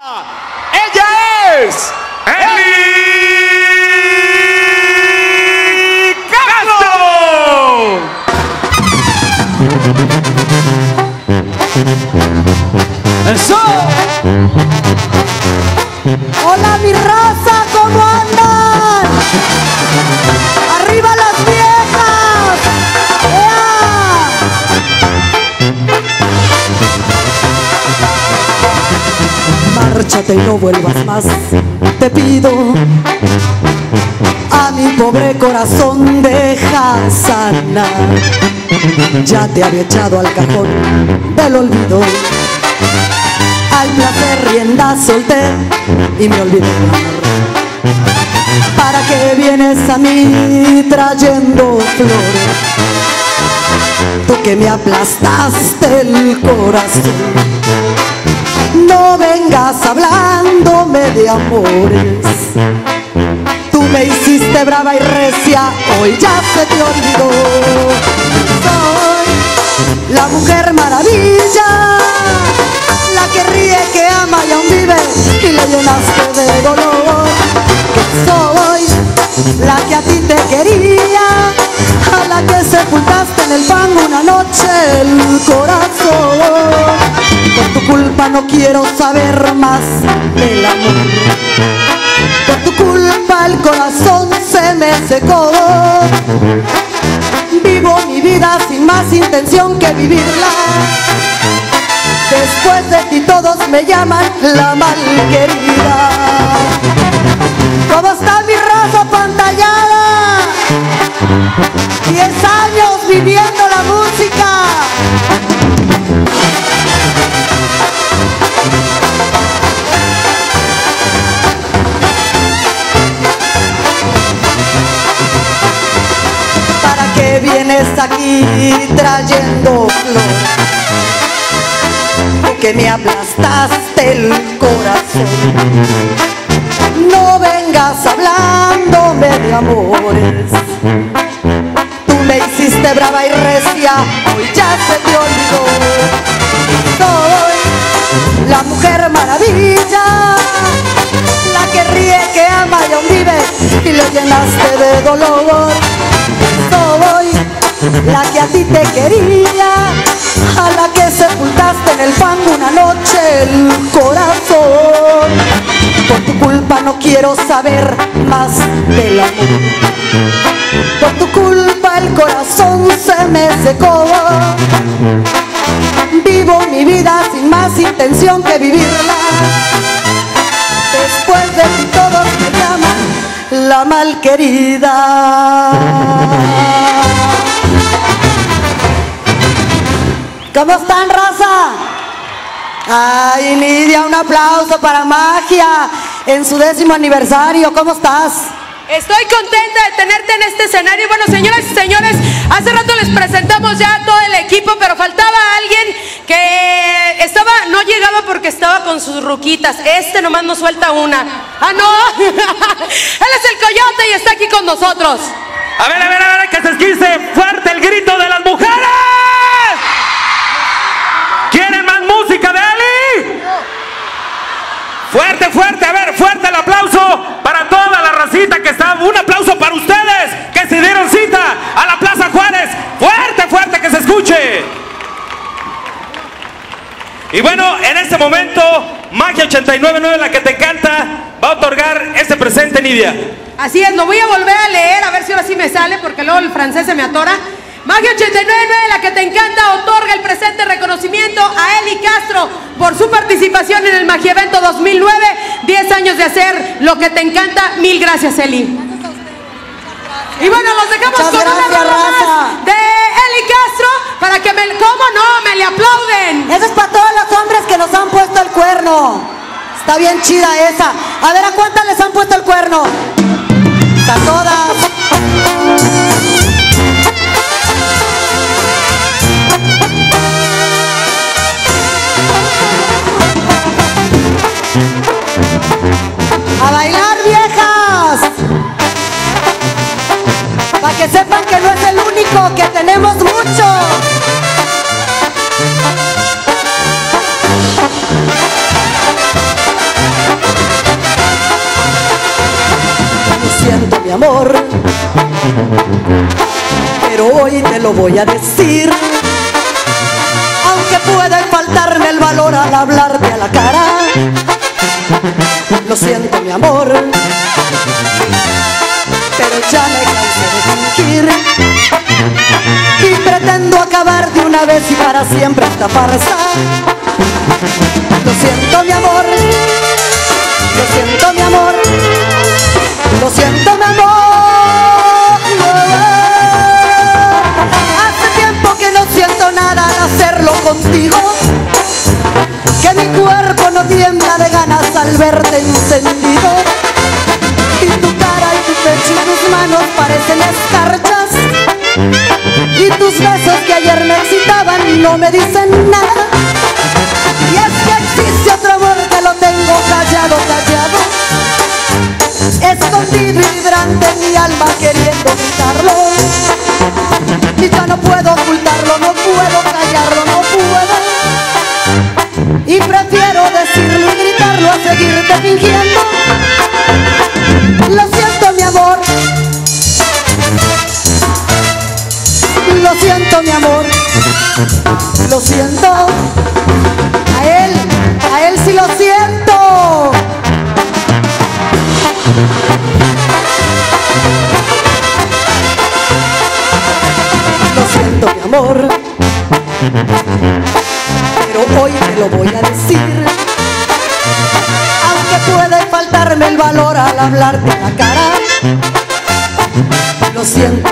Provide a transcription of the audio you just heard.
Ella es Eli Castro. ¡Eso! Hola mi raza, y no vuelvas más, te pido. A mi pobre corazón deja sanar. Ya te había echado al cajón del olvido. Al placer rienda solté y me olvidé. ¿Para qué vienes a mí trayendo flores? Tú que me aplastaste el corazón. No vengas hablándome de amores. Tú me hiciste brava y recia, hoy ya se te olvidó. Soy la mujer maravilla, la que ríe, que ama y aún vive y le llenaste de dolor. Soy la que a ti te quería, a la que sepultaste en el fango una noche el corazón. Culpa no quiero saber más del amor. Por tu culpa el corazón se me secó. Vivo mi vida sin más intención que vivirla. Después de ti todos me llaman la malquerida. ¿Cómo está mi raza pantallada? Diez años viviendo la música. Trayendo flores? Tú que me aplastaste el corazón. No vengas hablándome de amores. Tú me hiciste brava y recia, hoy ya se te olvidó. Soy la mujer maravilla, la que ríe, que ama y aún vive y le llenaste de dolor. Soy la que a ti te quería, a la que sepultaste en el fango una noche el corazón. Por tu culpa no quiero saber más del amor. Por tu culpa el corazón se me secó. Vivo mi vida sin más intención que vivirla. Después de ti todos me llaman la malquerida. ¿Cómo están, raza? Ay, Lidia, un aplauso para Magia en su décimo aniversario. ¿Cómo estás? Estoy contenta de tenerte en este escenario. Bueno, señoras y señores, hace rato les presentamos ya a todo el equipo, pero faltaba alguien que estaba, no llegaba porque estaba con sus ruquitas. Este nomás nos suelta una. Ah, no. Él es el coyote y está aquí con nosotros. A ver, a ver, a ver, que se esquice fuerte el grito de las mujeres. Y bueno, en este momento, Magia 899, la que te encanta, va a otorgar este presente, Nidia. Así es, lo voy a volver a leer, a ver si ahora sí me sale, porque luego el francés se me atora. Magia 899, la que te encanta, otorga el presente reconocimiento a Eli Castro por su participación en el Magia Evento 2009. 10 años de hacer lo que te encanta. Mil gracias, Eli. Y bueno, los dejamos Muchas con una rola más de Eli Castro para que me, ¿cómo no? Me le aplauden. Eso es para todos los hombres que nos han puesto el cuerno. Está bien chida esa. A ver, ¿a cuántas les han puesto el cuerno? A todas. que tenemos mucho. Lo siento mi amor, pero hoy te lo voy a decir. Aunque pueda faltarme el valor al hablarte a la cara. Lo siento mi amor, pero ya me cansé de fingir una vez y para siempre esta farsa. Lo siento mi amor, lo siento mi amor, lo siento mi amor. Hace tiempo que no siento nada al hacerlo contigo, que mi cuerpo no tiembla de ganas al verte encendido. Y tu cara y tu pecho y tus manos parecen escarchas. No me dicen nada. Y es que existe otro amor que lo tengo callado, callado. Escondido y vibrante mi alma queriendo Lo siento. A él, a él sí lo siento. Lo siento mi amor. Pero hoy te lo voy a decir. Aunque puede faltarme el valor al hablarte a la cara. Lo siento.